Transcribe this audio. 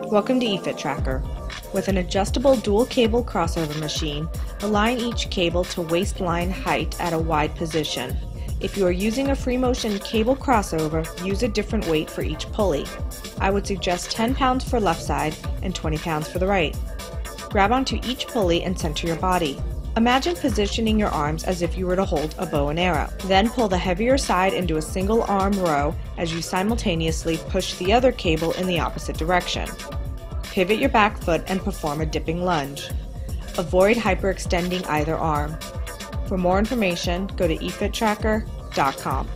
Welcome to eFit Tracker. With an adjustable dual cable crossover machine, align each cable to waistline height at a wide position. If you are using a free motion cable crossover, use a different weight for each pulley. I would suggest 10 pounds for left side and 20 pounds for the right. Grab onto each pulley and center your body. Imagine positioning your arms as if you were to hold a bow and arrow. Then pull the heavier side into a single arm row as you simultaneously push the other cable in the opposite direction. Pivot your back foot and perform a dipping lunge. Avoid hyperextending either arm. For more information, go to efittracker.com.